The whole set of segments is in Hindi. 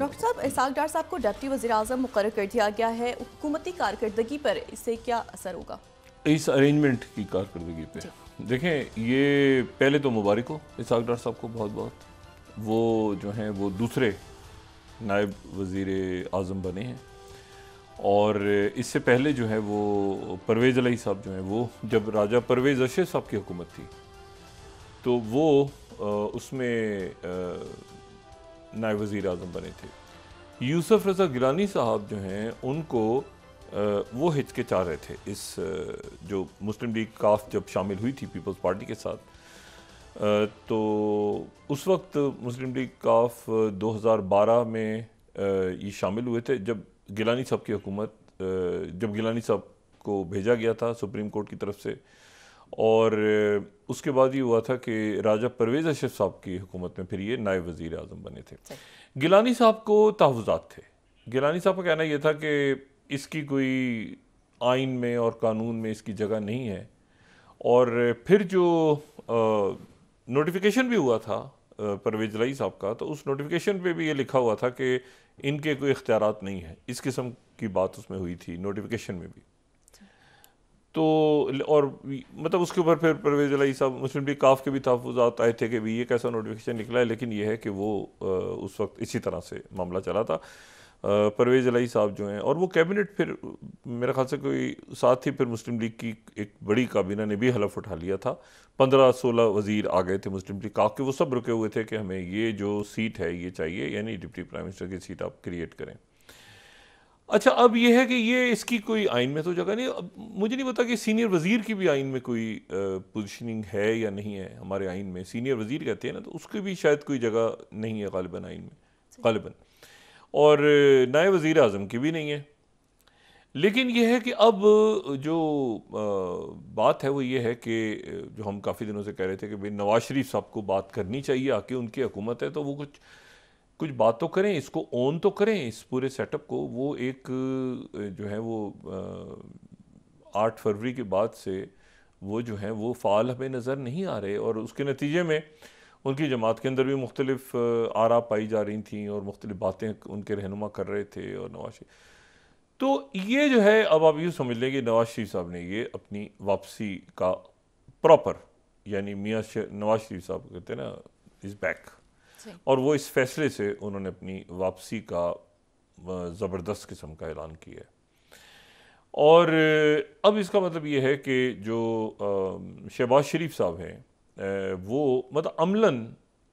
डॉक्टर साहब इसाक डार साहब को डिप्टी वजी अजम मुकर कर दिया गया है। हुकूमती कारकर्दगी पर इससे क्या असर होगा? इस अरेंजमेंट की कारकर्दगी पे। देखें ये पहले तो मुबारक हो इसाक डार साहब को बहुत बहुत। वो जो हैं वो दूसरे नायब वज़ीर अजम बने हैं। और इससे पहले जो है वो परवेज़ अली साहब जो हैं वो जब राजा परवेज़ अशे साहब की हुकूमत थी तो वो उसमें नायब वज़ी अजम बने थे। यूसुफ रज़ा गिलानी साहब जो हैं, उनको वो हिचकिचा रहे थे इस जो मुस्लिम लीग काफ जब शामिल हुई थी पीपल्स पार्टी के साथ। तो उस वक्त मुस्लिम लीग काफ 2012 में ये शामिल हुए थे। जब गिलानी साहब की हुकूमत जब गिलानी साहब को भेजा गया था सुप्रीम कोर्ट की तरफ़ से और उसके बाद ये हुआ था कि राजा परवेज़ अशरफ साहब की हुकूमत में फिर ये नायब वज़ी अजम बने थे। गिलानी साहब को तहफ़ात थे। गिलानी साहब का कहना यह था कि इसकी कोई आइन में और कानून में इसकी जगह नहीं है। और फिर जो नोटिफिकेशन भी हुआ था परवेज लाई साहब का तो उस नोटिफिकेशन पे भी ये लिखा हुआ था कि इनके कोई इख्तियार नहीं है। इस किस्म की बात उसमें हुई थी नोटिफिकेशन में भी। तो और मतलब उसके ऊपर फिर परवेज अली साहब, मुस्लिम लीग काफ के भी तहफात आए थे कि भी ये कैसा नोटिफिकेशन निकला है, लेकिन ये है कि वो उस वक्त इसी तरह से मामला चला था। परवेज़ अली साहब जो हैं, और वो कैबिनेट फिर, मेरे ख्याल से कोई साथ ही फिर मुस्लिम लीग की एक बड़ी काबीना ने भी हलफ उठा लिया था। पंद्रह सोलह वज़ीर आ गए थे मुस्लिम लीग काफ के, वो सब रुके हुए थे कि हमें ये जो सीट है, ये चाहिए, यानी डिप्टी प्राइम मिनिस्टर की सीट आप क्रिएट करें। अच्छा अब यह है कि ये इसकी कोई आइन में तो जगह नहीं अब मुझे नहीं पता कि सीनियर वज़ीर की भी आइन में कोई पोजिशनिंग है या नहीं है हमारे आइन में। सीनियर वज़ीर कहते हैं ना तो उसकी भी शायद कोई जगह नहीं है गालिबा आइन में। गालिबा। और नए वज़ी अजम की भी नहीं है। लेकिन यह है कि अब जो बात है वो ये है कि जो हम काफ़ी दिनों से कह रहे थे कि भाई नवाज़ शरीफ साहब को बात करनी चाहिए आके उनकी हुकूमत है तो वो कुछ कुछ बात तो करें, इसको ऑन तो करें, इस पूरे सेटअप को। वो एक जो है वो आठ फरवरी के बाद से वो जो है वो फ़ाल हमें नज़र नहीं आ रहे और उसके नतीजे में उनकी जमात के अंदर भी मुख्तलिफ़ आरा पाई जा रही थी और मुख्तलिफ़ बातें उनके रहनुमा कर रहे थे और नवाज़ शरीफ। तो ये जो है, अब आप यूँ समझ लें कि नवाज़ शरीफ साहब ने ये अपनी वापसी का प्रॉपर यानी मियाँ नवाज़ शरीफ साहब कहते हैं ना इज़ बैक और वो इस फैसले से उन्होंने अपनी वापसी का ज़बरदस्त किस्म का ऐलान किया और, अब इसका मतलब ये है कि जो शहबाज शरीफ साहब हैं वो मतलब अमलन,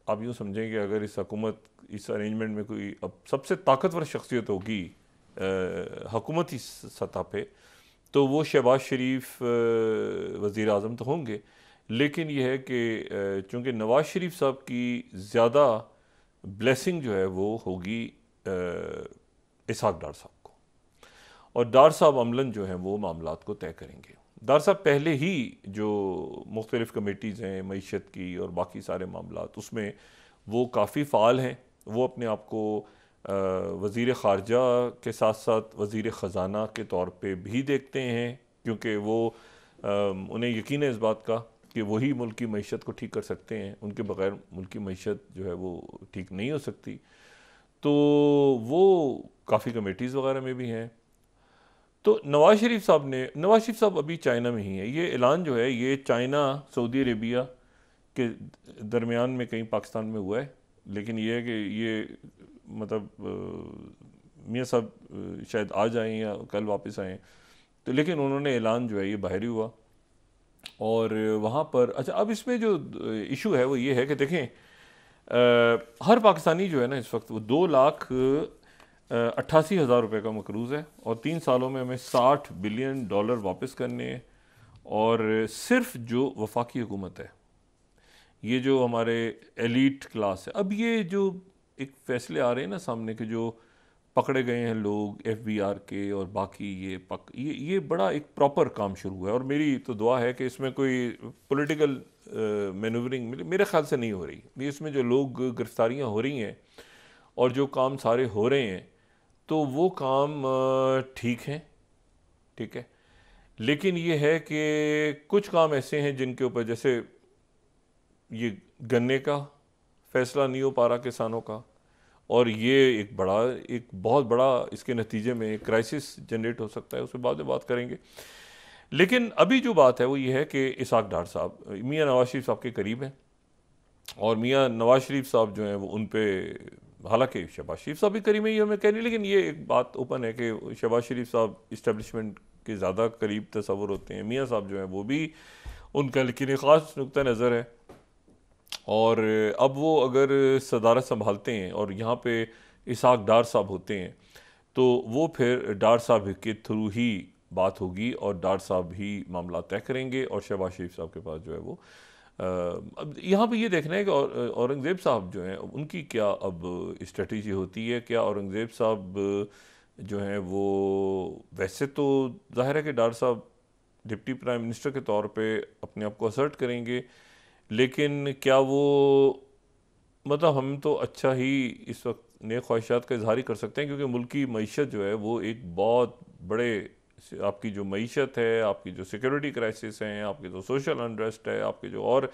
आप यूँ समझें कि अगर इस हकूमत, इस अरेंजमेंट में कोई अब सबसे ताकतवर शख्सियत होगी हकूमती सतह पे तो वो शहबाज शरीफ वज़ी अजम तो होंगे। लेकिन यह है कि चूँकि नवाज़ शरीफ साहब की ज़्यादा ब्लेसिंग जो है वो होगी इसाक डार साहब को। और डार साहब अमलन जो है वो मामला को तय करेंगे। डार साहब पहले ही जो मुख्तलिफ़ कमेटीज़ हैं मीशत की और बाकी सारे मामला उसमें वो काफ़ी फ़ाल हैं। वो अपने आप को वज़ी ख़ारजा के साथ साथ वज़ी ख़जाना के तौर पर भी देखते हैं क्योंकि वो आ, उन्हें यकीन है इस बात का कि वही मुल्क की मीशत को ठीक कर सकते हैं, उनके बग़ैर मुल्क की मीशत जो है वो ठीक नहीं हो सकती। तो वो काफ़ी कमेटीज़ वगैरह में भी हैं। तो नवाज़ शरीफ साहब ने, नवाज़ शरीफ साहब अभी चाइना में ही है। ये ऐलान जो है, ये चाइना, सऊदी अरेबिया के दरमियान में कहीं पाकिस्तान में हुआ है। लेकिन ये है कि ये मतलब मियाँ साहब शायद आ जाएँ या कल वापस आएँ तो लेकिन उन्होंने ऐलान जो है, ये बाहरी हुआ। और वहाँ पर अच्छा अब इसमें जो इशू है वो ये है कि देखें आ, हर पाकिस्तानी जो है ना इस वक्त वो दो लाख अट्ठासी हज़ार रुपये का मकरूज़ है और तीन सालों में हमें साठ बिलियन डॉलर वापस करने हैं और सिर्फ़ जो वफाकी हुकूमत है ये जो हमारे एलिट क्लास है। अब ये जो एक फ़ैसले आ रहे हैं ना सामने के जो पकड़े गए हैं लोग एफ़ के और बाकी ये पक, ये ये बड़ा एक प्रॉपर काम शुरू हुआ है। और मेरी तो दुआ है कि इसमें कोई पॉलिटिकल मैनूवरिंग मेरे ख्याल से नहीं हो रही। इसमें जो लोग गिरफ्तारियाँ हो रही हैं और जो काम सारे हो रहे हैं तो वो काम ठीक हैं, ठीक है। लेकिन ये है कि कुछ काम ऐसे हैं जिनके ऊपर, जैसे ये गन्ने का फैसला नहीं हो पा रहा किसानों का और ये एक बड़ा, एक बहुत बड़ा इसके नतीजे में क्राइसिस जनरेट हो सकता है, उसके बाद में बात करेंगे। लेकिन अभी जो बात है वो ये है कि इसाक डार साहब, मियाँ नवाज़ शरीफ साहब के करीब हैं और मियाँ नवाज़ शरीफ साहब जो हैं वो उन पर हालाँकि शहबाज शरीफ साहब भी करीब ही हमें कह नहीं लेकिन ये एक बात ओपन है कि शहबाज शरीफ साहब इस्टेब्लिशमेंट के ज़्यादा करीब तस्वर होते हैं। मियाँ साहब जो हैं वो भी उनका लेकिन एक ख़ास नुक़ नज़र है। और, अब वो अगर सदारत संभालते हैं और यहाँ पे इसाक डार साहब होते हैं तो वो फिर डार साहब के थ्रू ही बात होगी और डार साहब ही मामला तय करेंगे और शहबाज शरीफ साहब के पास जो है वो अब यहाँ पे ये देखना है कि औरंगज़ेब साहब जो हैं, उनकी क्या अब स्ट्रेटजी होती है? क्या औरंगज़ेब साहब जो हैं वो, वैसे तो ज़ाहिर है कि डार साहब डिप्टी प्राइम मिनिस्टर के तौर पे अपने आप को असर्ट करेंगे लेकिन क्या वो मतलब हम तो अच्छा ही इस वक्त नए ख्वाहिशात का इजहार ही कर सकते हैं, क्योंकि मुल्क की मीशत जो है वो एक बहुत बड़े आपकी जो मीशत है, आपकी जो सिक्योरिटी क्राइसिस हैं, आपके जो सोशल अनरेस्ट है, आपके जो और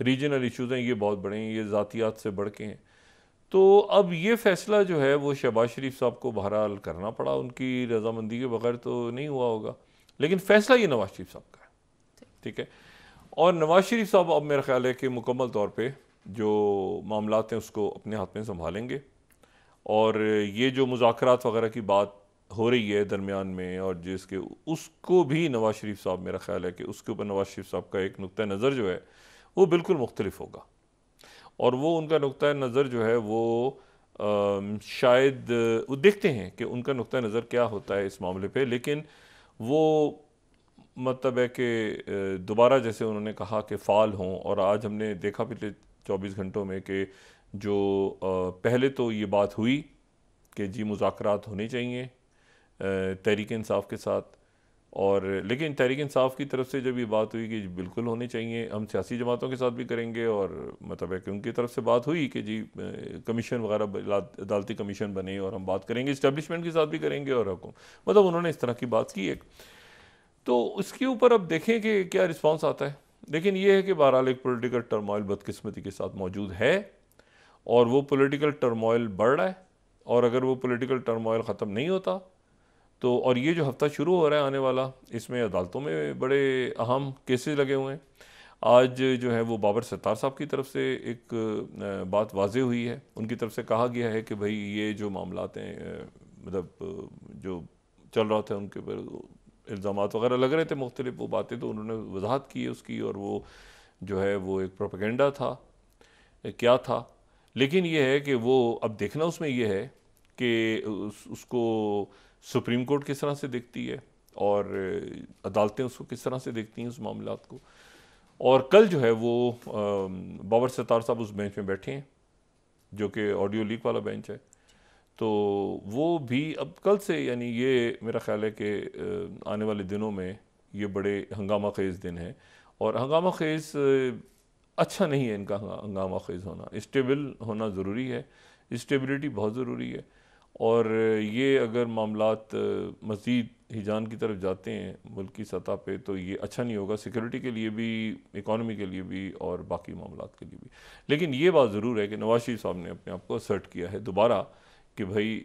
रीजनल इश्यूज़ हैं, ये बहुत बड़े हैं, ये ज़ातियात से बढ़ के हैं। तो अब ये फ़ैसला जो है वो शहबाज शरीफ साहब को बहरहाल करना पड़ा, उनकी रजामंदी के बगैर तो नहीं हुआ होगा। लेकिन फ़ैसला ये नवाज़ शरीफ साहब का है, ठीक है? और नवाज़ शरीफ साहब अब मेरा ख्याल है कि मुकम्मल तौर पर जो मामला हैं उसको अपने हाथ में संभालेंगे। और ये जो मुजाकर वगैरह की बात हो रही है दरमियान में और जिसके उसको भी नवाज़ शरीफ साहब मेरा ख्याल है कि उसके ऊपर नवाज़ शरीफ साहब का एक नुक़ नज़र जो है वो बिल्कुल मुख्तलिफ़ होगा। और वो उनका नुक़ नज़र जो है वो आ, शायद वो देखते हैं कि उनका नुक़ नज़र क्या होता है इस मामले पर लेकिन वो मतलब है कि दोबारा जैसे उन्होंने कहा कि फ़ाल हों, और आज हमने देखा पिछले 24 घंटों में कि जो पहले तो ये बात हुई कि जी मुजाकर होने चाहिए तहरीक इंसाफ के साथ, और लेकिन तहरीक इंसाफ की तरफ़ से जब ये बात हुई कि बिल्कुल होनी चाहिए, हम सियासी जमातों के साथ भी करेंगे, और मतलब है कि उनकी तरफ़ से बात हुई कि जी कमीशन वगैरह अदालती कमीशन बने और हम बात करेंगे, इस्टेब्लिशमेंट के साथ भी करेंगे और मतलब उन्होंने इस तरह की बात की एक। तो उसके ऊपर अब देखें कि क्या रिस्पॉन्स आता है। लेकिन ये है कि बहरहाल एक पोलिटिकल टर्मोइल बदकिस्मती के साथ मौजूद है और वो पोलिटिकल टर्मोइल बढ़ रहा है और अगर वो पोलिटिकल टर्मोइल ख़त्म नहीं होता तो और ये जो हफ़्ता शुरू हो रहा है आने वाला, इसमें अदालतों में बड़े अहम केसेस लगे हुए हैं। आज जो है वो बाबर सत्तार साहब की तरफ़ से एक बात वाजे हुई है। उनकी तरफ़ से कहा गया है कि भाई ये जो मामला हैं मतलब जो चल रहा था उनके ऊपर इल्ज़ाम वगैरह लग रहे थे मुख्तलिफ़ वो बातें तो उन्होंने वजाहत की उसकी और वो जो है वो एक प्रोपेगेंडा था क्या था। लेकिन ये है कि वो अब देखना उसमें ये है कि उस, उसको सुप्रीम कोर्ट किस तरह से देखती है और अदालतें उसको किस तरह से देखती हैं उस मामला को। और कल जो है वो बाबर सत्तार साहब उस बेंच में बैठे हैं जो कि ऑडियो लीक वाला बेंच है। तो वो भी अब कल से, यानी ये मेरा ख्याल है कि आने वाले दिनों में ये बड़े हंगामा खेज़ दिन हैं। और हंगामा खेज़ अच्छा नहीं है इनका हंगामा खेज़ होना। स्टेबल होना ज़रूरी है। स्टेबिलिटी बहुत ज़रूरी है। और ये अगर मामला मज़ीद हिजान की तरफ़ जाते हैं मुल्क की सतह पे तो ये अच्छा नहीं होगा सिक्योरिटी के लिए भी, इकॉनमी के लिए भी और बाकी मामला के लिए भी। लेकिन ये बात ज़रूर है कि नवाज़ शरीफ साहब ने अपने आप को असर्ट किया है। दोबारा कि भाई आ,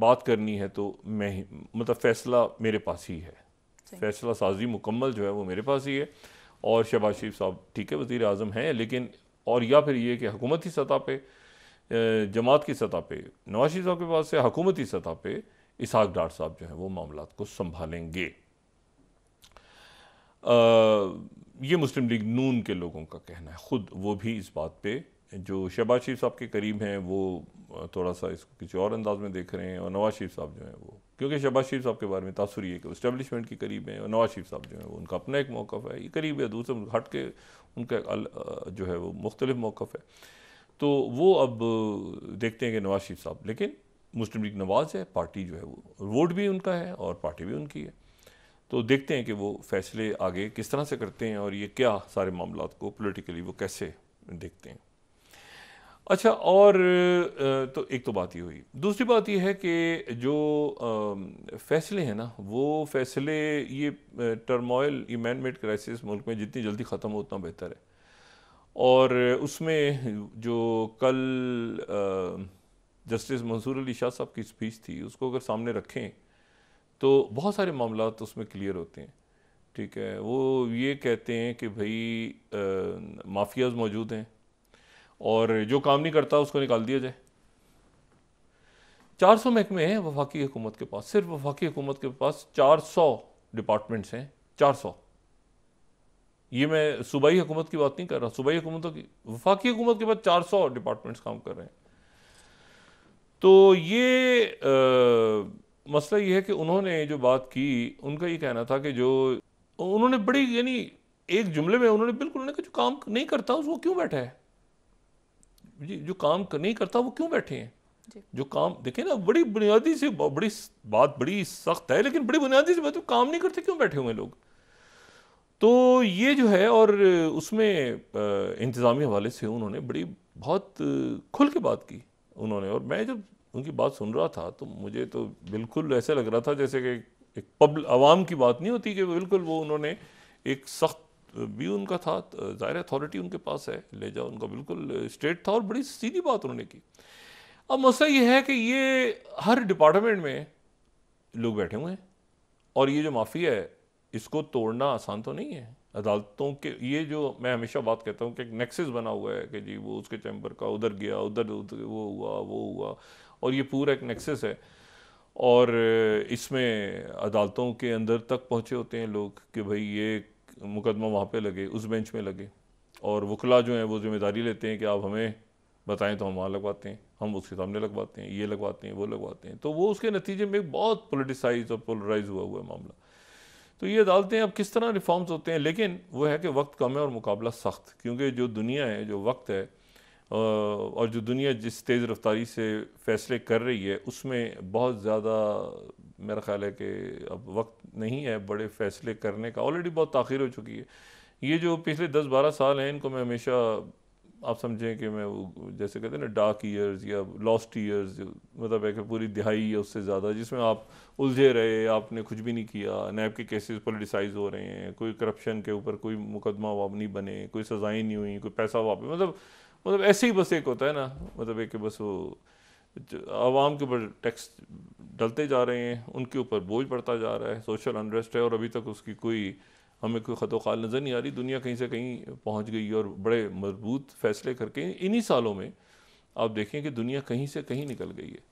बात करनी है तो मैं मतलब फ़ैसला मेरे पास ही है। फ़ैसला साजी मुकम्मल जो है वो मेरे पास ही है और शहबाज शरीफ साहब ठीक है वज़ी अजम हैं लेकिन और या फिर ये कि हुकूमती सतह पर जमात की सतह पर नवाज़ शरीफ साहब के पास से हकूमती सतह पर इसहाक डार साहब जो है वो मामला को संभालेंगे। आ, ये मुस्लिम लीग नून के लोगों का कहना है। ख़ुद वो भी इस बात पे जो शहबाज शरीफ साहब के करीब हैं वो थोड़ा सा इसको किसी और अंदाज में देख रहे हैं और नवाज़ शरीफ साहब जो है वो। क्योंकि शहबाज शरीफ साहब के बारे में तासुर ये कि इस्टेब्लिशमेंट के करीब हैं और नवाज़ शरीफ साहब जो है वो, उनका अपना एक मौक़ है। ये करीब है दूसरे हट के उनका जो है वो मुख्तलिफ़ मौक़ है। तो वो अब देखते हैं कि नवाज़ शरीफ साहब, लेकिन मुस्लिम लीग नवाज़ है, पार्टी जो है वो, वोट भी उनका है और पार्टी भी उनकी है। तो देखते हैं कि वो फैसले आगे किस तरह से करते हैं और ये क्या सारे मामला को पोलिटिकली वो कैसे देखते हैं। अच्छा और तो एक तो बात ये हुई। दूसरी बात ये है कि जो फैसले हैं ना, वो फैसले, ये टर्मोइल ये मैन मेड क्राइसिस मुल्क में जितनी जल्दी ख़त्म हो, उतना बेहतर है। और उसमें जो कल जस्टिस मंसूर अली शाह साहब की स्पीच थी, उसको अगर सामने रखें तो बहुत सारे मामला तो उसमें क्लियर होते हैं। ठीक है, वो ये कहते हैं कि भाई माफियाज मौजूद हैं। और जो काम नहीं करता उसको निकाल दिया जाए। चार सौ महकमे हैं वफाकी हुकूमत के पास। सिर्फ़ वफाकी हुकूमत के पास चार सौ डिपार्टमेंट्स हैं चार सौ। ये मैं सूबाई हुकूमत की बात नहीं कर रहा सूबाई हुकूमतों की वफाकी हुकूमत के पास चार सौ डिपार्टमेंट्स काम कर रहे हैं। तो ये आ, मसला ये है कि उन्होंने जो बात की उनका ये कहना था कि जो उन्होंने बड़ी यानी एक जुमले में उन्होंने बिल्कुल उन्होंने जो काम नहीं करता उसको क्यों बैठा है? जी जो काम नहीं करता वो क्यों बैठे हैं? जो। काम देखें ना बड़ी बुनियादी से बड़ी बात बड़ी सख्त है लेकिन बड़ी बुनियादी से बात काम नहीं करते क्यों बैठे हुए लोग? तो ये जो है और उसमें इंतज़ामी हवाले से उन्होंने बड़ी बहुत खुल के बात की उन्होंने। और मैं जब उनकी बात सुन रहा था तो मुझे तो बिल्कुल ऐसा लग रहा था जैसे कि एक पब्लिक आवाम की बात नहीं होती कि बिल्कुल वो उन्होंने एक सख्त भी उनका था, ज़ाहिर अथॉरिटी उनके पास है, ले जाओ उनका, बिल्कुल स्ट्रेट था और बड़ी सीधी बात उन्होंने की। अब मसला ये है कि ये हर डिपार्टमेंट में लोग बैठे हुए हैं और ये जो माफिया है, इसको तोड़ना आसान तो नहीं है। अदालतों के, ये जो मैं हमेशा बात कहता हूँ कि एक नेक्सेस बना हुआ है कि जी वो उसके चैम्बर का उधर गया, उधर उधर, वो हुआ वो हुआ और ये पूरा एक नेक्सेस है। और इसमें अदालतों के अंदर तक पहुँचे होते हैं लोग कि भाई ये मुकदमा वहाँ पे लगे, उस बेंच में लगे। और वकला जो हैं, वो ज़िम्मेदारी लेते हैं कि आप हमें बताएँ तो हम वहाँ लगवाते हैं, हम उसके सामने लगवाते हैं, ये लगवाते हैं, वो लगवाते हैं। तो वो उसके नतीजे में बहुत पोलिटिसाइज और पोलराइज हुआ हुआ है मामला। तो ये अदालतें अब किस तरह रिफॉर्म्स होते हैं, लेकिन वो है कि वक्त कम है और मुकाबला सख्त, क्योंकि जो दुनिया है, जो वक्त है और जो दुनिया जिस तेज़ रफ्तारी से फ़ैसले कर रही है, उसमें बहुत ज़्यादा मेरा ख्याल है कि अब वक्त नहीं है बड़े फ़ैसले करने का। ऑलरेडी बहुत ताखिर हो चुकी है। ये जो पिछले दस बारह साल हैं, इनको मैं हमेशा, आप समझें कि मैं वो, जैसे कहते हैं ना डार्क ईयर्स या लॉस्ट ईयर्स मतलब है कि पूरी दिहाई या उससे ज़्यादा, जिसमें आप उलझे रहे, आपने कुछ भी नहीं किया नैब के केसेस पोलिटिसाइज हो रहे हैं, कोई करप्शन के ऊपर कोई मुकदमा वाप नहीं बने, कोई सज़ाएँ नहीं हुई, कोई पैसा वापस मतलब मतलब ऐसे ही बस एक होता है ना मतलब एक बस वो आवाम के ऊपर टैक्स डलते जा रहे हैं, उनके ऊपर बोझ बढ़ता जा रहा है, सोशल अनरेस्ट है, और अभी तक उसकी कोई, हमें कोई ख़त खाल नज़र नहीं आ रही, दुनिया कहीं से कहीं पहुँच गई और बड़े मज़बूत फैसले करके, इन्हीं सालों में आप देखें कि दुनिया कहीं से कहीं निकल गई है।